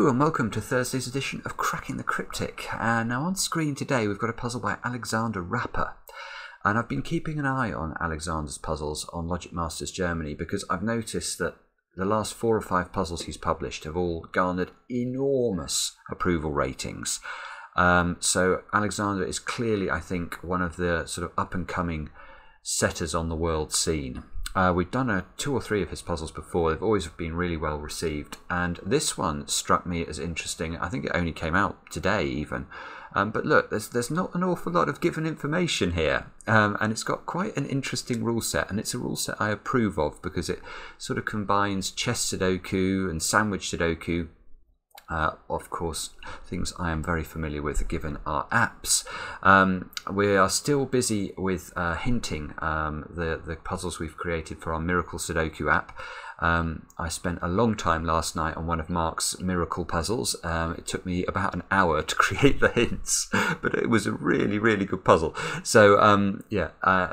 And welcome to Thursday's edition of Cracking the Cryptic. Uh, now on screen today we've got a puzzle by Alexander Rappa. And I've been keeping an eye on Alexander's puzzles on Logic Masters Germany because I've noticed that the last four or five puzzles he's published have all garnered enormous approval ratings. Um, so Alexander is clearly, I think, one of the sort of up and coming setters on the world scene. Uh, we've done a, two or three of his puzzles before. They've always been really well received. And this one struck me as interesting. I think it only came out today, even. Um, but look, there's, there's not an awful lot of given information here. Um, and it's got quite an interesting rule set. And it's a rule set I approve of because it sort of combines chess Sudoku and sandwich Sudoku uh, of course, things I am very familiar with given our apps. Um, we are still busy with uh, hinting um, the, the puzzles we've created for our Miracle Sudoku app. Um, I spent a long time last night on one of Mark's miracle puzzles. Um, it took me about an hour to create the hints, but it was a really, really good puzzle. So, um, yeah, uh,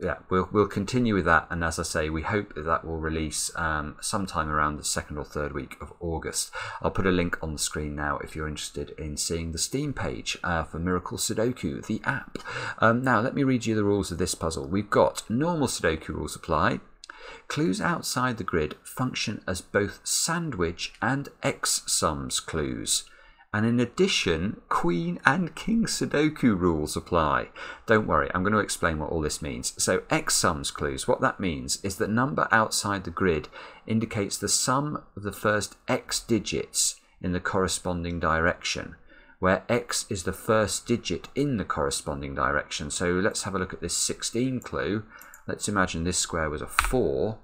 yeah, we'll we'll continue with that, and as I say, we hope that that will release um, sometime around the second or third week of August. I'll put a link on the screen now if you're interested in seeing the Steam page uh, for Miracle Sudoku, the app. Um, now, let me read you the rules of this puzzle. We've got normal Sudoku rules apply. Clues outside the grid function as both sandwich and X sums clues. And in addition, Queen and King Sudoku rules apply. Don't worry, I'm going to explain what all this means. So X sums clues, what that means is that number outside the grid indicates the sum of the first X digits in the corresponding direction, where X is the first digit in the corresponding direction. So let's have a look at this 16 clue. Let's imagine this square was a 4.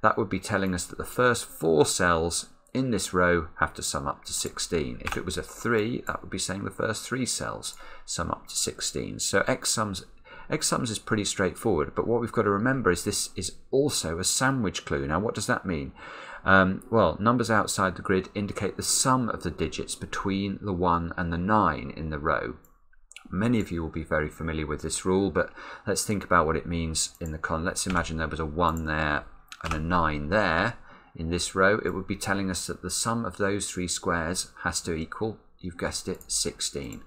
That would be telling us that the first four cells in this row have to sum up to 16. If it was a 3, that would be saying the first three cells sum up to 16. So x sums X sums is pretty straightforward, but what we've got to remember is this is also a sandwich clue. Now, what does that mean? Um, well, numbers outside the grid indicate the sum of the digits between the 1 and the 9 in the row. Many of you will be very familiar with this rule, but let's think about what it means in the con. Let's imagine there was a 1 there and a 9 there in this row, it would be telling us that the sum of those three squares has to equal, you've guessed it, 16.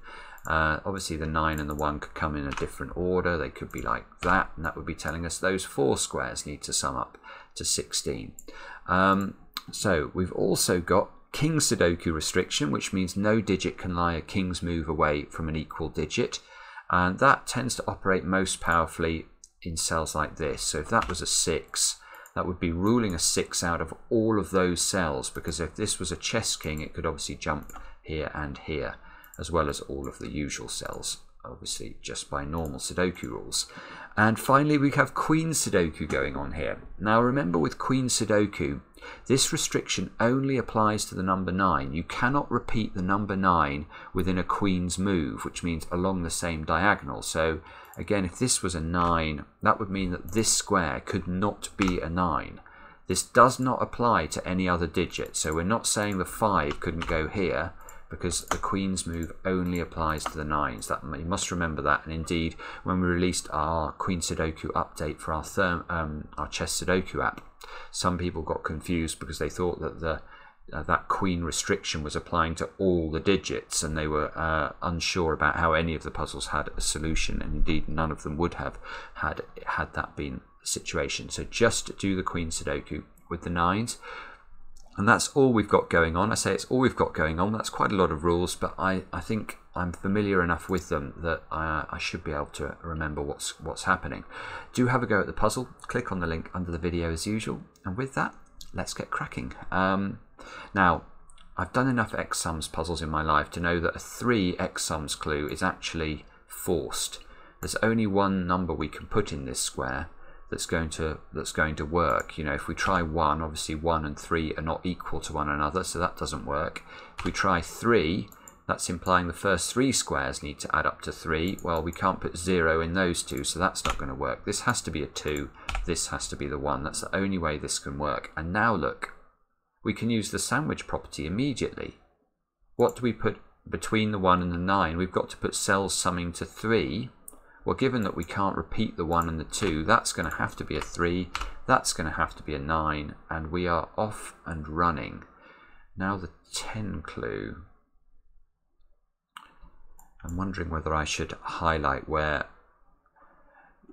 Uh, obviously, the 9 and the 1 could come in a different order. They could be like that, and that would be telling us those four squares need to sum up to 16. Um, so we've also got king Sudoku restriction, which means no digit can lie a king's move away from an equal digit. And that tends to operate most powerfully in cells like this. So if that was a 6, that would be ruling a 6 out of all of those cells because if this was a chess king it could obviously jump here and here as well as all of the usual cells obviously just by normal Sudoku rules. And finally we have Queen Sudoku going on here. Now remember with Queen Sudoku this restriction only applies to the number 9. You cannot repeat the number 9 within a queen's move, which means along the same diagonal. So again, if this was a 9, that would mean that this square could not be a 9. This does not apply to any other digit. So we're not saying the 5 couldn't go here because the Queen's move only applies to the nines. That You must remember that. And indeed, when we released our Queen Sudoku update for our, therm, um, our Chess Sudoku app, some people got confused because they thought that the uh, that queen restriction was applying to all the digits and they were uh, unsure about how any of the puzzles had a solution and indeed none of them would have had had that been the situation so just do the queen sudoku with the nines and that's all we've got going on. I say it's all we've got going on. That's quite a lot of rules, but I, I think I'm familiar enough with them that I, I should be able to remember what's what's happening. Do have a go at the puzzle. Click on the link under the video as usual. And with that, let's get cracking. Um, now, I've done enough X sums puzzles in my life to know that a 3 X sums clue is actually forced. There's only one number we can put in this square, that's going to that's going to work. You know, if we try one, obviously one and three are not equal to one another, so that doesn't work. If we try three, that's implying the first three squares need to add up to three. Well, we can't put zero in those two, so that's not going to work. This has to be a two. This has to be the one. That's the only way this can work. And now look, we can use the sandwich property immediately. What do we put between the one and the nine? We've got to put cells summing to three well, given that we can't repeat the 1 and the 2, that's going to have to be a 3, that's going to have to be a 9, and we are off and running. Now the 10 clue. I'm wondering whether I should highlight where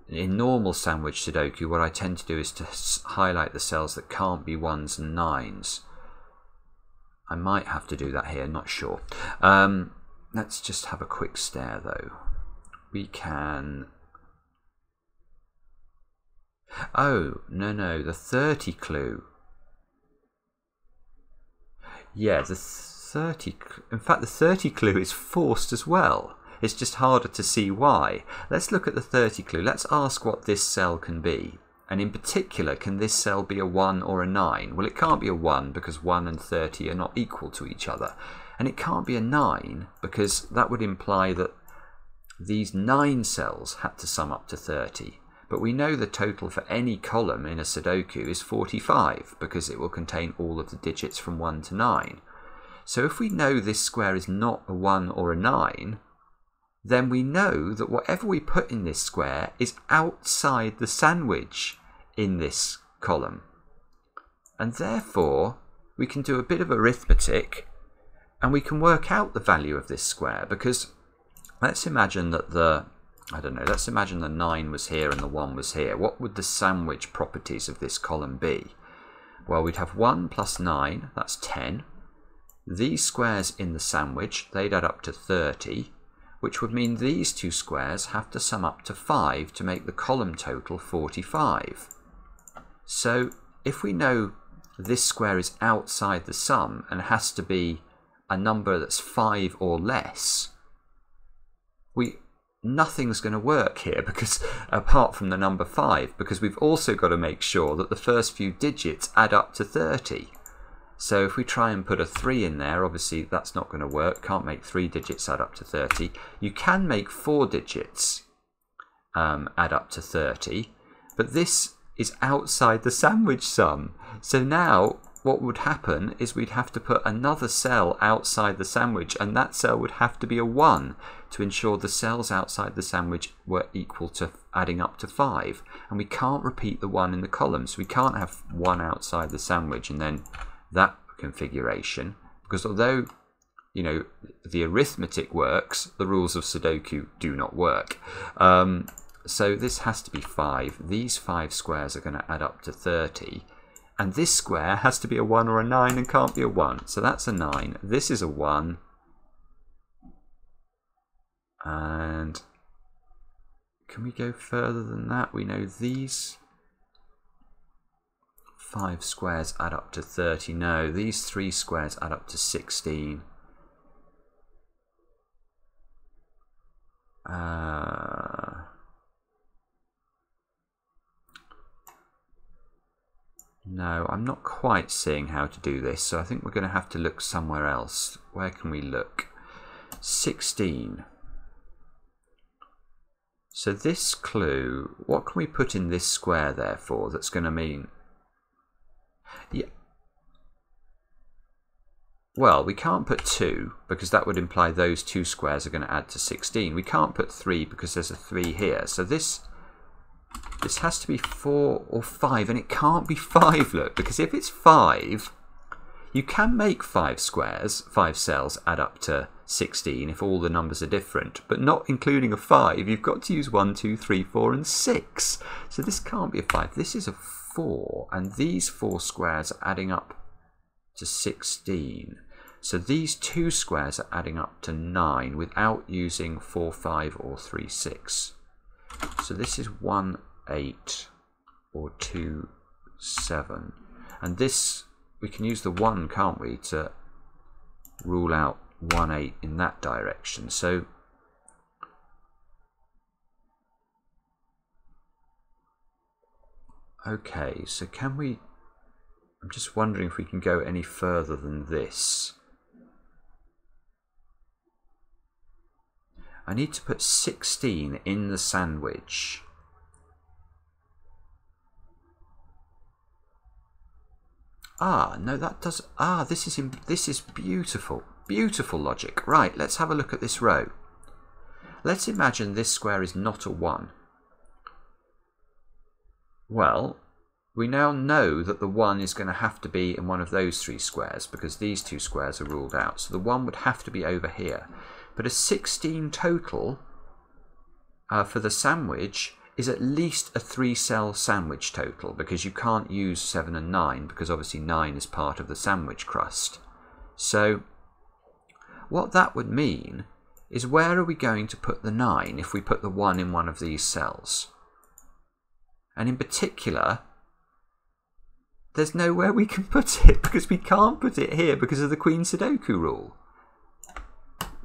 in normal sandwich Sudoku, what I tend to do is to highlight the cells that can't be ones and nines. I might have to do that here, not sure. Um, let's just have a quick stare though. We can... Oh, no, no, the 30 clue. Yeah, the 30... In fact, the 30 clue is forced as well. It's just harder to see why. Let's look at the 30 clue. Let's ask what this cell can be. And in particular, can this cell be a 1 or a 9? Well, it can't be a 1 because 1 and 30 are not equal to each other. And it can't be a 9 because that would imply that these 9 cells had to sum up to 30. But we know the total for any column in a Sudoku is 45 because it will contain all of the digits from 1 to 9. So if we know this square is not a 1 or a 9, then we know that whatever we put in this square is outside the sandwich in this column. And therefore, we can do a bit of arithmetic and we can work out the value of this square because let's imagine that the I don't know, let's imagine the 9 was here and the 1 was here. What would the sandwich properties of this column be? Well, we'd have 1 plus 9, that's 10. These squares in the sandwich, they'd add up to 30 which would mean these two squares have to sum up to 5 to make the column total 45. So if we know this square is outside the sum and has to be a number that's 5 or less, we nothing's going to work here because apart from the number 5 because we've also got to make sure that the first few digits add up to 30. So if we try and put a 3 in there, obviously that's not going to work. Can't make 3 digits add up to 30. You can make 4 digits um, add up to 30, but this is outside the sandwich sum. So now what would happen is we'd have to put another cell outside the sandwich and that cell would have to be a 1 to ensure the cells outside the sandwich were equal to adding up to 5. And we can't repeat the 1 in the column, so we can't have 1 outside the sandwich and then that configuration because although you know the arithmetic works, the rules of Sudoku do not work. Um, so this has to be 5. These 5 squares are going to add up to 30. And this square has to be a 1 or a 9 and can't be a 1. So that's a 9. This is a 1. And can we go further than that? We know these 5 squares add up to 30. No, these 3 squares add up to 16. Uh, no, I'm not quite seeing how to do this, so I think we're going to have to look somewhere else. Where can we look? 16. So this clue, what can we put in this square therefore that's going to mean yeah. Well, we can't put 2 because that would imply those two squares are going to add to 16. We can't put 3 because there's a 3 here. So this this has to be 4 or 5 and it can't be 5, look, because if it's 5, you can make 5 squares, 5 cells add up to 16 if all the numbers are different, but not including a 5. You've got to use 1, 2, 3, 4 and 6. So this can't be a 5. This is a 4, and these four squares are adding up to 16. So these two squares are adding up to 9 without using 4, 5 or 3, 6. So this is 1, 8 or 2, 7. And this, we can use the 1, can't we, to rule out 1, 8 in that direction. So Okay, so can we... I'm just wondering if we can go any further than this. I need to put 16 in the sandwich. Ah, no, that does... Ah, this is, in, this is beautiful. Beautiful logic. Right, let's have a look at this row. Let's imagine this square is not a 1. Well, we now know that the 1 is going to have to be in one of those three squares because these two squares are ruled out. So the 1 would have to be over here. But a 16 total uh, for the sandwich is at least a three cell sandwich total because you can't use 7 and 9 because obviously 9 is part of the sandwich crust. So what that would mean is where are we going to put the 9 if we put the 1 in one of these cells? And in particular, there's nowhere we can put it because we can't put it here because of the Queen Sudoku rule.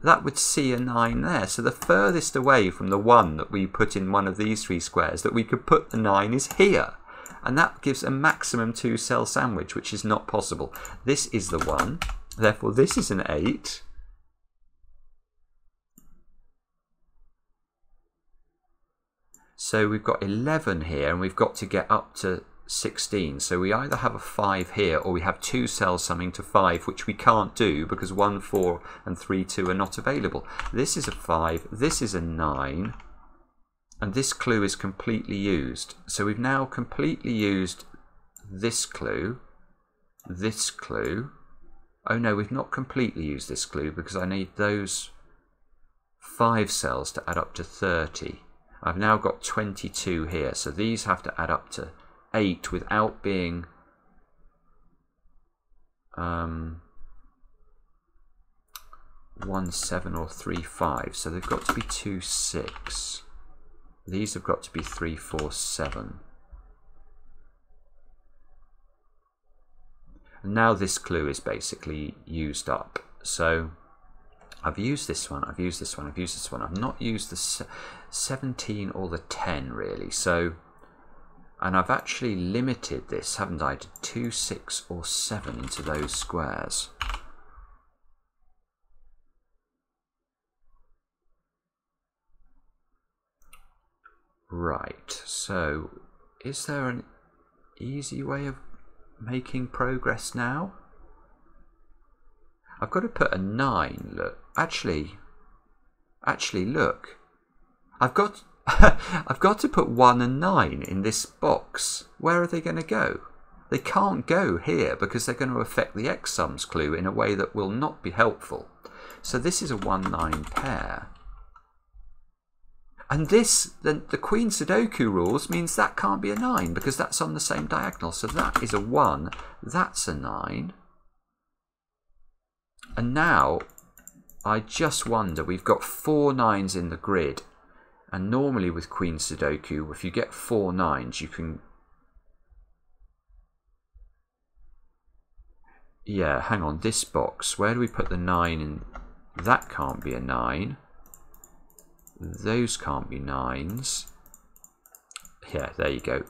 That would see a 9 there. So the furthest away from the 1 that we put in one of these three squares that we could put the 9 is here. And that gives a maximum two cell sandwich, which is not possible. This is the 1. Therefore, this is an 8. So we've got 11 here, and we've got to get up to 16. So we either have a 5 here, or we have two cells summing to 5, which we can't do because 1, 4, and 3, 2 are not available. This is a 5, this is a 9, and this clue is completely used. So we've now completely used this clue, this clue. Oh no, we've not completely used this clue because I need those 5 cells to add up to 30. I've now got 22 here, so these have to add up to 8 without being um, 1, 7 or 3, 5. So they've got to be 2, 6. These have got to be 3, 4, 7. And now this clue is basically used up. So I've used this one, I've used this one, I've used this one. I've not used the 17 or the 10 really. So, and I've actually limited this, haven't I, to 2, 6 or 7 into those squares. Right, so is there an easy way of making progress now? I've got to put a 9, look. Actually, actually, look. I've got, I've got to put 1 and 9 in this box. Where are they going to go? They can't go here because they're going to affect the x sums clue in a way that will not be helpful. So this is a 1-9 pair. And this, the, the Queen Sudoku rules means that can't be a 9 because that's on the same diagonal. So that is a 1, that's a 9. And now, I just wonder, we've got four nines in the grid. And normally with Queen Sudoku, if you get four nines, you can... Yeah, hang on, this box, where do we put the nine in? That can't be a nine. Those can't be nines. Yeah, there you go.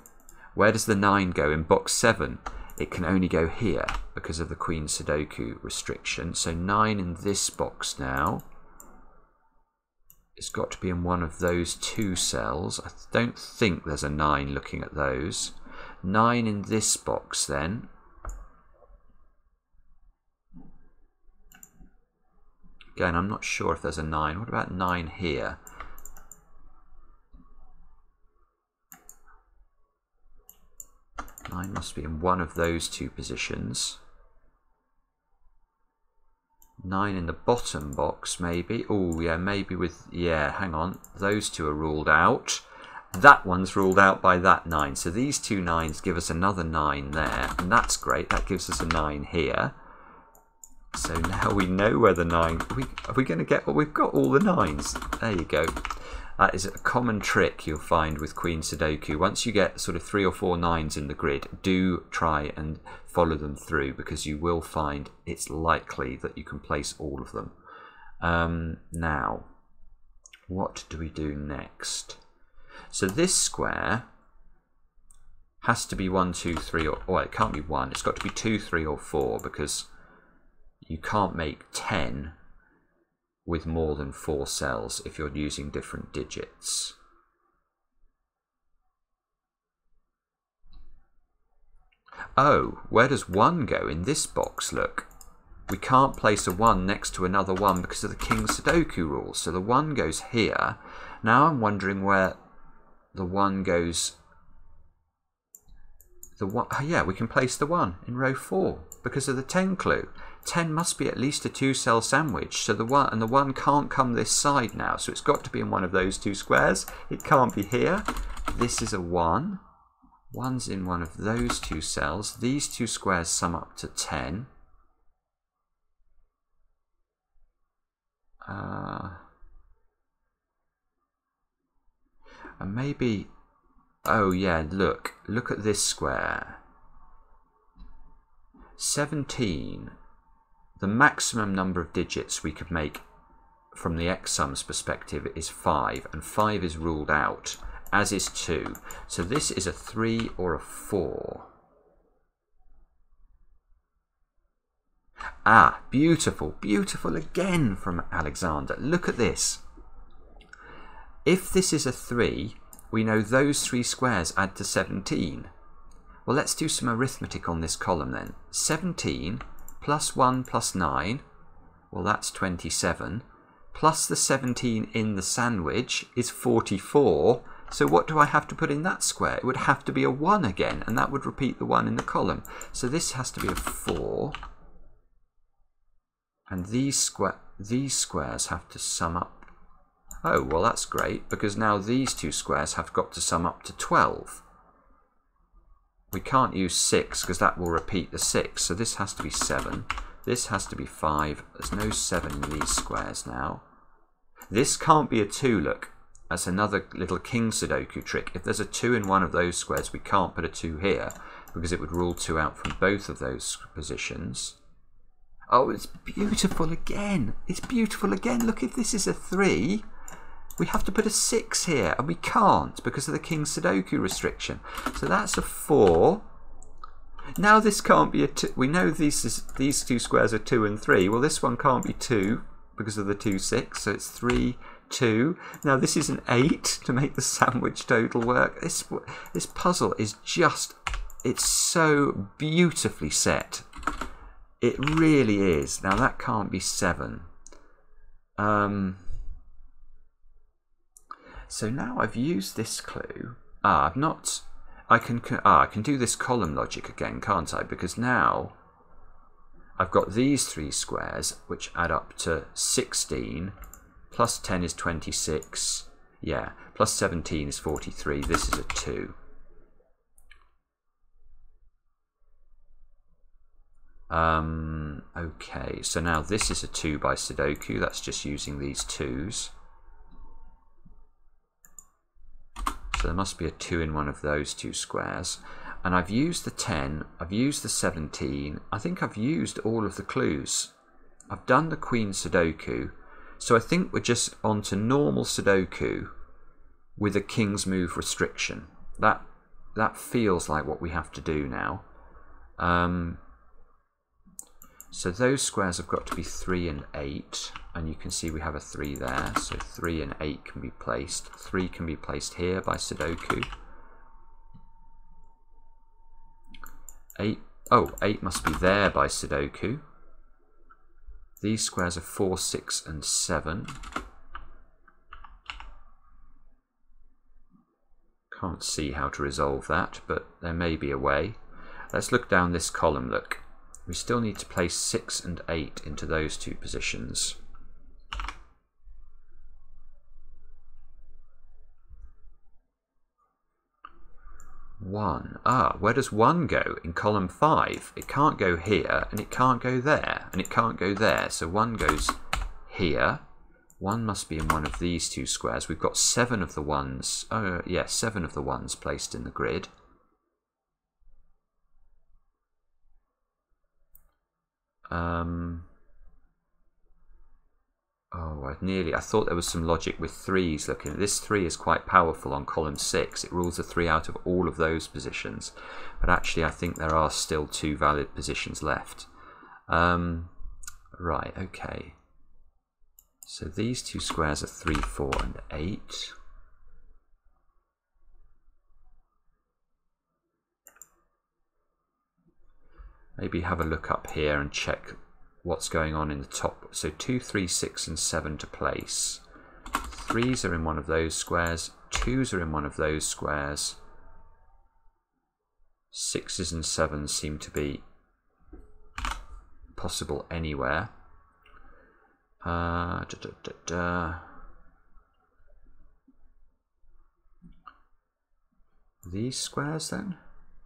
Where does the nine go? In box seven it can only go here because of the Queen Sudoku restriction. So 9 in this box now. It's got to be in one of those two cells. I don't think there's a 9 looking at those. 9 in this box then. Again, I'm not sure if there's a 9. What about 9 here? 9 must be in one of those two positions. 9 in the bottom box, maybe. Oh, yeah, maybe with... Yeah, hang on. Those two are ruled out. That one's ruled out by that 9. So these two 9s give us another 9 there. And that's great. That gives us a 9 here. So now we know where the 9... Are we, are we going to get... Well, we've got all the 9s. There you go. That is a common trick you'll find with Queen Sudoku. Once you get sort of three or four nines in the grid, do try and follow them through because you will find it's likely that you can place all of them. Um, now, what do we do next? So this square has to be one, two, three, or well, it can't be one. It's got to be two, three, or four because you can't make ten with more than four cells if you're using different digits. Oh, where does 1 go in this box, look? We can't place a 1 next to another 1 because of the King Sudoku rule. So the 1 goes here. Now I'm wondering where the 1 goes the one, oh, yeah, we can place the 1 in row 4 because of the 10 clue. 10 must be at least a two cell sandwich, so the one and the 1 can't come this side now, so it's got to be in one of those two squares. It can't be here. This is a 1. 1's in one of those two cells. These two squares sum up to 10. Uh, and maybe Oh yeah, look. Look at this square. 17. The maximum number of digits we could make from the x sums perspective is 5, and 5 is ruled out, as is 2. So this is a 3 or a 4. Ah, beautiful, beautiful again from Alexander. Look at this. If this is a 3, we know those three squares add to 17. Well, let's do some arithmetic on this column then. 17 plus 1 plus 9, well, that's 27, plus the 17 in the sandwich is 44. So what do I have to put in that square? It would have to be a 1 again, and that would repeat the 1 in the column. So this has to be a 4. And these, square, these squares have to sum up Oh, well that's great, because now these two squares have got to sum up to 12. We can't use 6, because that will repeat the 6, so this has to be 7. This has to be 5. There's no 7 in these squares now. This can't be a 2, look. That's another little king Sudoku trick. If there's a 2 in one of those squares, we can't put a 2 here, because it would rule 2 out from both of those positions. Oh, it's beautiful again. It's beautiful again. Look, if this is a 3, we have to put a 6 here, and we can't because of the King Sudoku restriction. So that's a 4. Now this can't be a 2. We know these, is, these two squares are 2 and 3. Well, this one can't be 2 because of the 2, 6. So it's 3, 2. Now this is an 8 to make the sandwich total work. This, this puzzle is just, it's so beautifully set. It really is. Now that can't be 7. Um, so now I've used this clue. Ah, I've not. I can ah, I can do this column logic again, can't I? Because now I've got these three squares which add up to 16 plus 10 is 26 yeah plus 17 is 43 this is a 2 um okay so now this is a 2 by Sudoku that's just using these 2s So there must be a 2 in one of those two squares. And I've used the 10, I've used the 17, I think I've used all of the clues. I've done the Queen Sudoku, so I think we're just on to normal Sudoku with a King's Move restriction. That, that feels like what we have to do now. Um, so those squares have got to be 3 and 8, and you can see we have a 3 there, so 3 and 8 can be placed. 3 can be placed here by Sudoku. 8, oh, 8 must be there by Sudoku. These squares are 4, 6 and 7. Can't see how to resolve that, but there may be a way. Let's look down this column, look. We still need to place 6 and 8 into those two positions. One. Ah, where does one go? In column five. It can't go here, and it can't go there, and it can't go there. So one goes here. One must be in one of these two squares. We've got seven of the ones. Oh, yes, yeah, seven of the ones placed in the grid. Um, oh, I nearly. I thought there was some logic with threes. Looking, this three is quite powerful on column six. It rules a three out of all of those positions, but actually, I think there are still two valid positions left. Um, right. Okay. So these two squares are three, four, and eight. Maybe have a look up here and check what's going on in the top. So 2, 3, 6 and 7 to place. 3s are in one of those squares, 2s are in one of those squares. Sixes and sevens seem to be possible anywhere. Uh, da, da, da, These squares then?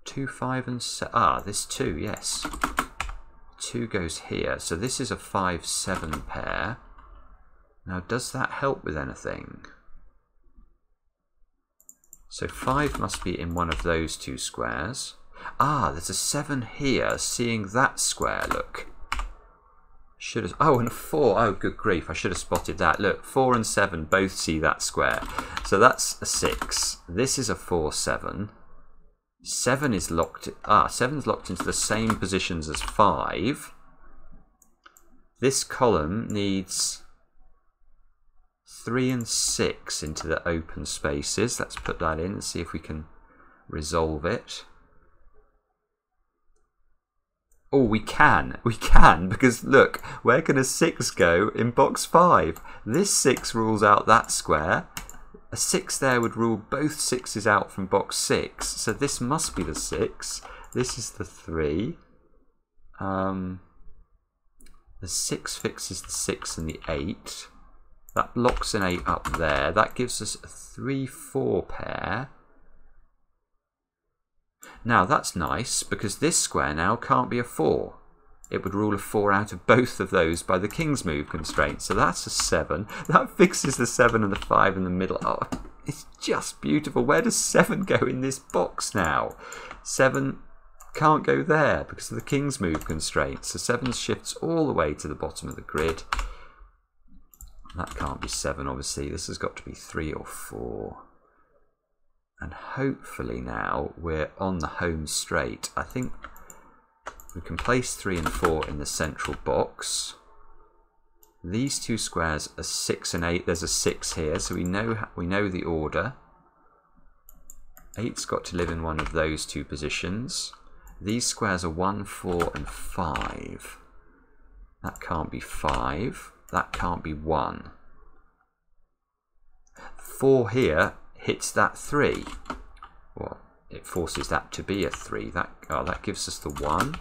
2, 5 and 7. Ah, this 2, yes. 2 goes here. So this is a 5, 7 pair. Now, does that help with anything? So 5 must be in one of those two squares. Ah, there's a 7 here, seeing that square, look. Should have, oh, and a 4. Oh, good grief, I should have spotted that. Look, 4 and 7 both see that square. So that's a 6. This is a 4, 7. 7 is locked, ah, 7 is locked into the same positions as 5. This column needs 3 and 6 into the open spaces. Let's put that in and see if we can resolve it. Oh, we can. We can, because look, where can a 6 go in box 5? This 6 rules out that square, a 6 there would rule both 6s out from box 6. So this must be the 6. This is the 3. Um, the 6 fixes the 6 and the 8. That blocks an 8 up there. That gives us a 3-4 pair. Now that's nice because this square now can't be a 4 it would rule a 4 out of both of those by the king's move constraint. So that's a 7. That fixes the 7 and the 5 in the middle. Oh, it's just beautiful. Where does 7 go in this box now? 7 can't go there because of the king's move constraint. So 7 shifts all the way to the bottom of the grid. That can't be 7, obviously. This has got to be 3 or 4. And hopefully now we're on the home straight. I think we can place 3 and 4 in the central box. These two squares are 6 and 8. There's a 6 here, so we know, we know the order. 8's got to live in one of those two positions. These squares are 1, 4 and 5. That can't be 5. That can't be 1. 4 here hits that 3. Well, it forces that to be a 3. That, oh, that gives us the 1.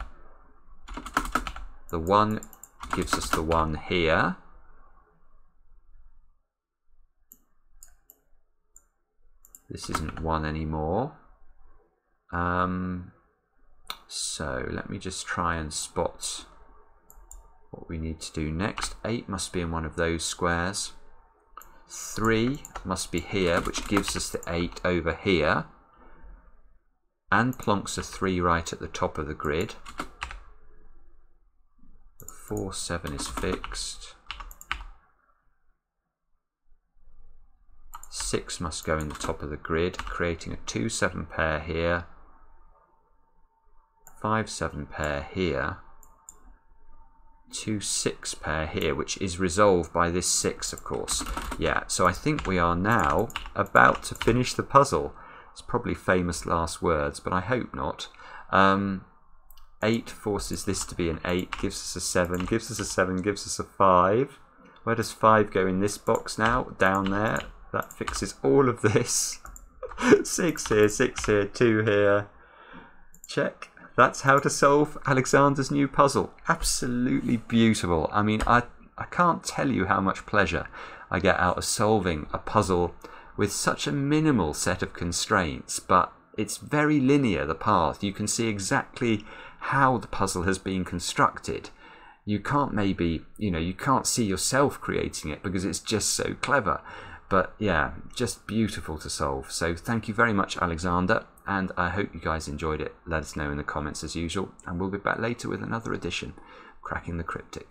The 1 gives us the 1 here. This isn't 1 anymore. Um, so let me just try and spot what we need to do next. 8 must be in one of those squares. 3 must be here, which gives us the 8 over here. And plonks a 3 right at the top of the grid. 4, 7 is fixed. 6 must go in the top of the grid, creating a 2, 7 pair here. 5, 7 pair here. 2, 6 pair here, which is resolved by this 6, of course. Yeah, so I think we are now about to finish the puzzle. It's probably famous last words, but I hope not. Um, 8 forces this to be an 8, gives us a 7, gives us a 7, gives us a 5. Where does 5 go in this box now? Down there. That fixes all of this. 6 here, 6 here, 2 here. Check. That's how to solve Alexander's new puzzle. Absolutely beautiful. I mean, I, I can't tell you how much pleasure I get out of solving a puzzle with such a minimal set of constraints, but it's very linear, the path. You can see exactly how the puzzle has been constructed. You can't maybe, you know, you can't see yourself creating it because it's just so clever. But yeah, just beautiful to solve. So thank you very much, Alexander, and I hope you guys enjoyed it. Let us know in the comments as usual, and we'll be back later with another edition, Cracking the Cryptic.